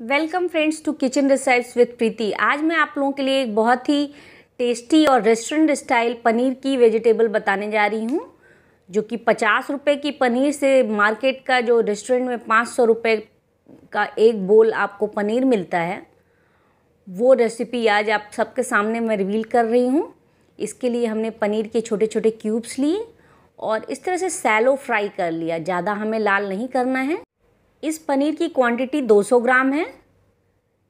Welcome friends to kitchen recipes with Preeti आज मैं आप लोगों के लिए एक बहुत ही टेस्टी और रेस्टोरेंट स्टाइल पनीर की वेजिटेबल बताने जा रही हूँ, जो कि पचास रुपये की पनीर से मार्केट का जो रेस्टोरेंट में पाँच सौ रुपये का एक बोल आपको पनीर मिलता है, वो रेसिपी आज आप सबके सामने मैं रिवील कर रही हूँ। इसके लिए हमने पनीर के छोटे छोटे क्यूब्स लिए और इस तरह से सैलो फ्राई कर लिया। ज़्यादा हमें लाल नहीं करना है। इस पनीर की क्वांटिटी 200 ग्राम है।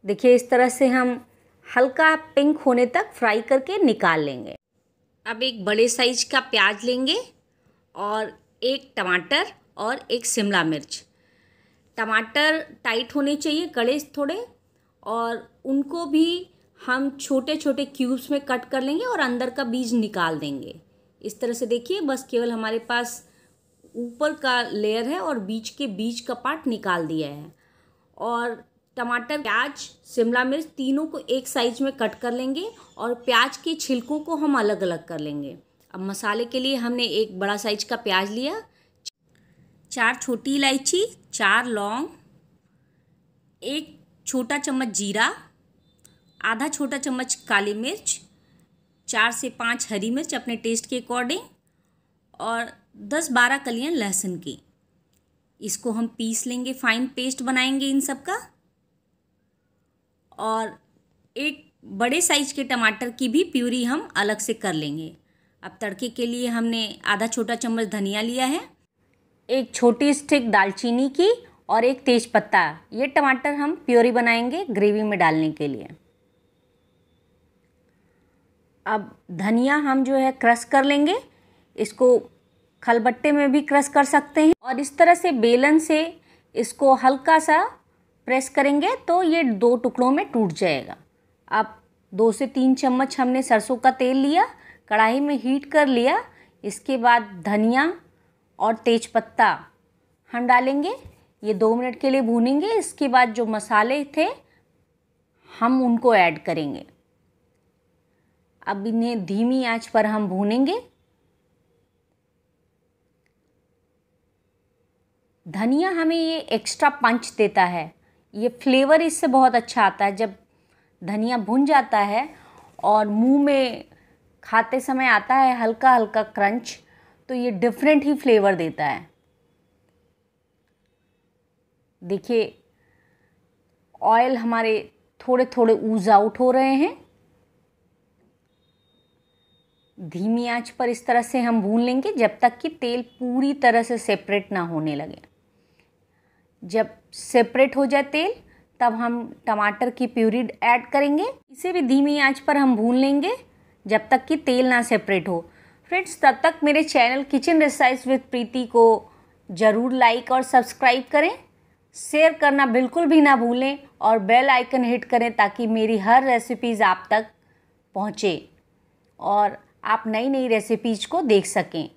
देखिए, इस तरह से हम हल्का पिंक होने तक फ्राई करके निकाल लेंगे। अब एक बड़े साइज़ का प्याज लेंगे और एक टमाटर और एक शिमला मिर्च। टमाटर टाइट होने चाहिए, कड़े थोड़े, और उनको भी हम छोटे छोटे क्यूब्स में कट कर लेंगे और अंदर का बीज निकाल देंगे। इस तरह से देखिए, बस केवल हमारे पास ऊपर का लेयर है और बीच के बीच का पार्ट निकाल दिया है। और टमाटर, प्याज, शिमला मिर्च तीनों को एक साइज़ में कट कर लेंगे और प्याज के छिलकों को हम अलग अलग कर लेंगे। अब मसाले के लिए हमने एक बड़ा साइज़ का प्याज लिया। चार छोटी इलायची, चार लौंग, एक छोटा चम्मच जीरा, आधा छोटा चम्मच काली मिर्च, चार से पाँच हरी मिर्च अपने टेस्ट के अकॉर्डिंग और दस बारह कलियाँ लहसुन की। इसको हम पीस लेंगे फाइन पेस्ट बनाएँगे इन सब का। और एक बड़े साइज़ के टमाटर की भी प्यूरी हम अलग से कर लेंगे। अब तड़के के लिए हमने आधा छोटा चम्मच धनिया लिया है, एक छोटी स्टिक दालचीनी की और एक तेज पत्ता ये टमाटर हम प्योरी बनाएँगे ग्रेवी में डालने के लिए। अब धनिया हम जो है क्रश कर लेंगे। इसको खलबट्टे में भी क्रश कर सकते हैं। और इस तरह से बेलन से इसको हल्का सा प्रेस करेंगे तो ये दो टुकड़ों में टूट जाएगा। अब दो से तीन चम्मच हमने सरसों का तेल लिया, कढ़ाई में हीट कर लिया। इसके बाद धनिया और तेज पत्ता हम डालेंगे। ये दो मिनट के लिए भूनेंगे। इसके बाद जो मसाले थे, हम उनको ऐड करेंगे। अब इन्हें धीमी आँच पर हम भूनेंगे। धनिया हमें ये एक्स्ट्रा पंच देता है। ये फ्लेवर इससे बहुत अच्छा आता है। जब धनिया भुन जाता है और मुँह में खाते समय आता है हल्का हल्का क्रंच तो ये डिफरेंट ही फ्लेवर देता है। देखिए ऑयल हमारे थोड़े थोड़े ऊज आउट हो रहे हैं। धीमी आँच पर इस तरह से हम भून लेंगे, जब तक कि तेल पूरी तरह से सेपरेट ना होने लगे। जब सेपरेट हो जाए तेल, तब हम टमाटर की प्यूरी ऐड करेंगे। इसे भी धीमी आँच पर हम भून लेंगे, जब तक कि तेल ना सेपरेट हो। फ्रेंड्स तब तक मेरे channel kitchen recipes with Preeti को ज़रूर लाइक और सब्सक्राइब करें। शेयर करना बिल्कुल भी ना भूलें और बेल आइकन हिट करें ताकि मेरी हर रेसिपीज़ आप तक पहुँचे और आप नई नई रेसिपीज़ को देख सकें।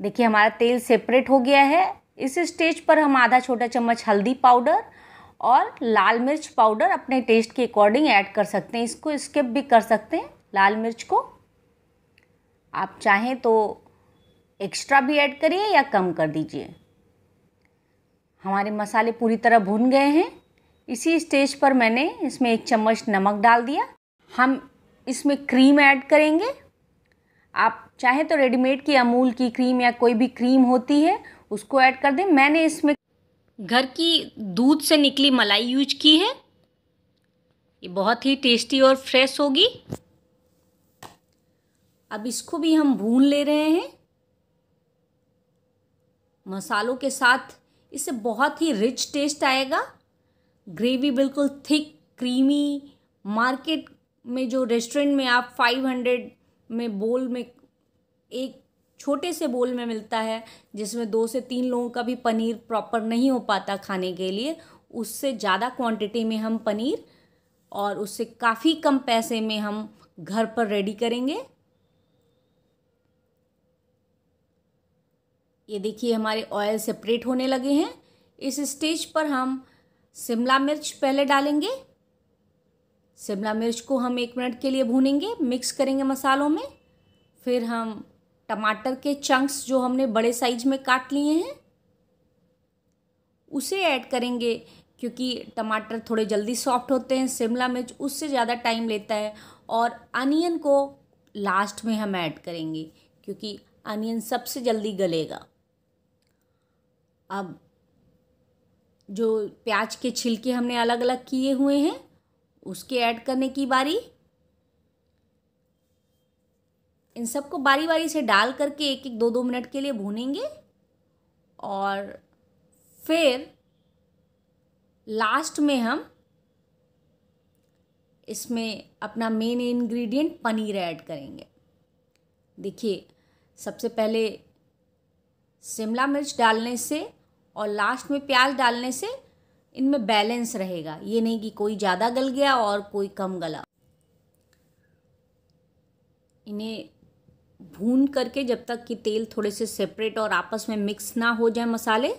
देखिए, हमारा तेल सेपरेट हो गया है इस स्टेज पर हम आधा छोटा चम्मच हल्दी पाउडर और लाल मिर्च पाउडर अपने टेस्ट के अकॉर्डिंग ऐड कर सकते हैं। इसको स्किप भी कर सकते हैं, लाल मिर्च को। आप चाहें तो एक्स्ट्रा भी ऐड करिए या कम कर दीजिए। हमारे मसाले पूरी तरह भुन गए हैं। इसी स्टेज पर मैंने इसमें एक चम्मच नमक डाल दिया। हम इसमें क्रीम ऐड करेंगे। आप चाहें तो रेडीमेड की, अमूल की क्रीम या कोई भी क्रीम होती है उसको ऐड कर दें। मैंने इसमें घर की दूध से निकली मलाई यूज़ की है। ये बहुत ही टेस्टी और फ्रेश होगी। अब इसको भी हम भून ले रहे हैं। मसालों के साथ इससे बहुत ही रिच टेस्ट आएगा। ग्रेवी बिल्कुल थिक क्रीमी मार्केट में जो रेस्टोरेंट में आप फाइव हंड्रेड में बोल में एक छोटे से बोल में मिलता है, जिसमें दो से तीन लोगों का भी पनीर प्रॉपर नहीं हो पाता खाने के लिए, उससे ज़्यादा क्वांटिटी में हम पनीर और उससे काफ़ी कम पैसे में हम घर पर रेडी करेंगे। ये देखिए हमारे ऑयल सेपरेट होने लगे हैं। इस स्टेज पर हम शिमला मिर्च पहले डालेंगे। शिमला मिर्च को हम एक मिनट के लिए भूनेंगे मिक्स करेंगे मसालों में, फिर हम टमाटर के चंक्स जो हमने बड़े साइज़ में काट लिए हैं, उसे ऐड करेंगे क्योंकि टमाटर थोड़े जल्दी सॉफ्ट होते हैं, शिमला मिर्च उससे ज़्यादा टाइम लेता है और अनियन को लास्ट में हम ऐड करेंगे क्योंकि अनियन सबसे जल्दी गलेगा। अब जो प्याज के छिलके हमने अलग अलग किए हुए हैं, उसके ऐड करने की बारी। इन सबको बारी बारी से डाल करके एक एक दो दो मिनट के लिए भूनेंगे और फिर लास्ट में हम इसमें अपना मेन इंग्रेडिएंट पनीर ऐड करेंगे। देखिए, सबसे पहले शिमला मिर्च डालने से और लास्ट में प्याज डालने से इनमें बैलेंस रहेगा। ये नहीं कि कोई ज़्यादा गल गया और कोई कम गला। इन्हें भून करके जब तक कि तेल थोड़े से सेपरेट और आपस में मिक्स ना हो जाए मसाले,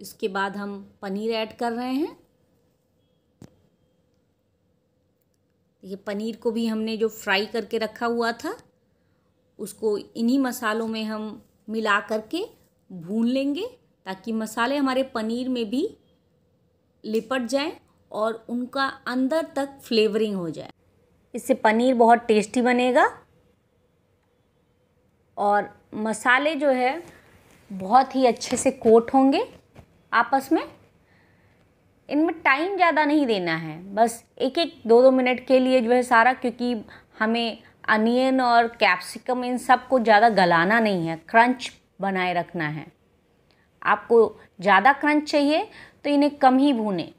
इसके बाद हम पनीर ऐड कर रहे हैं। ये पनीर को भी हमने जो फ्राई करके रखा हुआ था, उसको इन्हीं मसालों में हम मिला करके भून लेंगे ताकि मसाले हमारे पनीर में भी लिपट जाएँ और उनका अंदर तक फ्लेवरिंग हो जाए। इससे पनीर बहुत टेस्टी बनेगा। और मसाले जो है, बहुत ही अच्छे से कोट होंगे आपस में। इनमें टाइम ज़्यादा नहीं देना है, बस एक एक दो दो मिनट के लिए जो है सारा, क्योंकि हमें अनियन और कैप्सिकम इन सबको ज़्यादा गलाना नहीं है, क्रंच बनाए रखना है। आपको ज़्यादा क्रंच चाहिए तो इन्हें कम ही भूनें।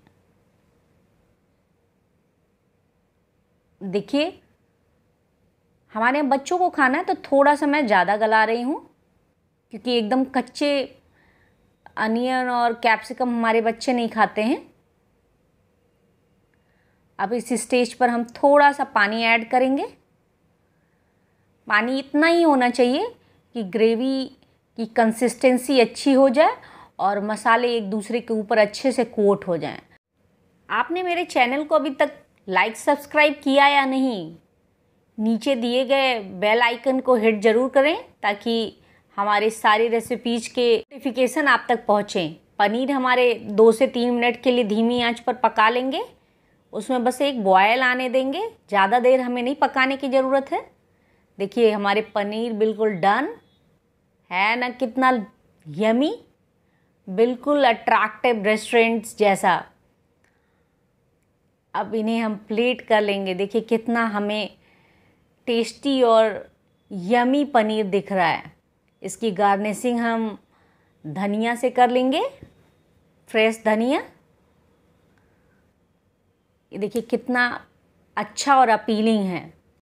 देखिए, हमारे यहाँ बच्चों को खाना है तो थोड़ा सा मैं ज़्यादा गला रही हूँ, क्योंकि एकदम कच्चे अनियन और कैप्सिकम हमारे बच्चे नहीं खाते हैं अब इस स्टेज पर हम थोड़ा सा पानी ऐड करेंगे पानी इतना ही होना चाहिए कि ग्रेवी की कंसिस्टेंसी अच्छी हो जाए और मसाले एक दूसरे के ऊपर अच्छे से कोट हो जाएँ। आपने मेरे चैनल को अभी तक लाइक सब्सक्राइब किया या नहीं? नीचे दिए गए बेल आइकन को हिट ज़रूर करें ताकि हमारे सारी रेसिपीज़ के नोटिफिकेशन आप तक पहुँचें। पनीर हमारे दो से तीन मिनट के लिए धीमी आँच पर पका लेंगे। उसमें बस एक बॉयल आने देंगे। ज़्यादा देर हमें नहीं पकाने की ज़रूरत है। देखिए, हमारे पनीर बिल्कुल डन है ना कितना यमी बिल्कुल अट्रैक्टिव रेस्टोरेंट्स जैसा। अब इन्हें हम प्लेट कर लेंगे। देखिए कितना हमें टेस्टी और यमी पनीर दिख रहा है। इसकी गार्निशिंग हम धनिया से कर लेंगे, फ्रेश धनिया। ये देखिए कितना अच्छा और अपीलिंग है।